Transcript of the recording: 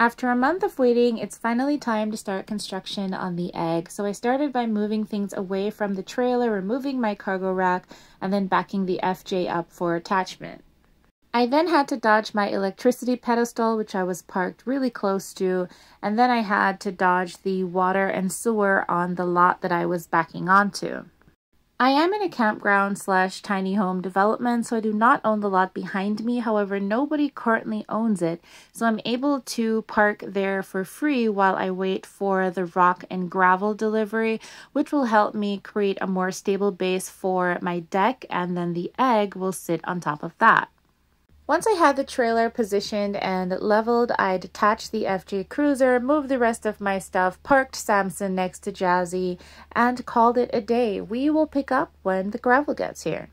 After a month of waiting, it's finally time to start construction on the egg. So I started by moving things away from the trailer, removing my cargo rack, and then backing the FJ up for attachment. I then had to dodge my electricity pedestal, which I was parked really close to, and then I had to dodge the water and sewer on the lot that I was backing onto. I am in a campground slash tiny home development, so I do not own the lot behind me. However, nobody currently owns it, so I'm able to park there for free while I wait for the rock and gravel delivery, which will help me create a more stable base for my deck, and then the egg will sit on top of that. Once I had the trailer positioned and leveled, I detached the FJ Cruiser, moved the rest of my stuff, parked Samson next to Jazzy, and called it a day. We will pick up when the gravel gets here.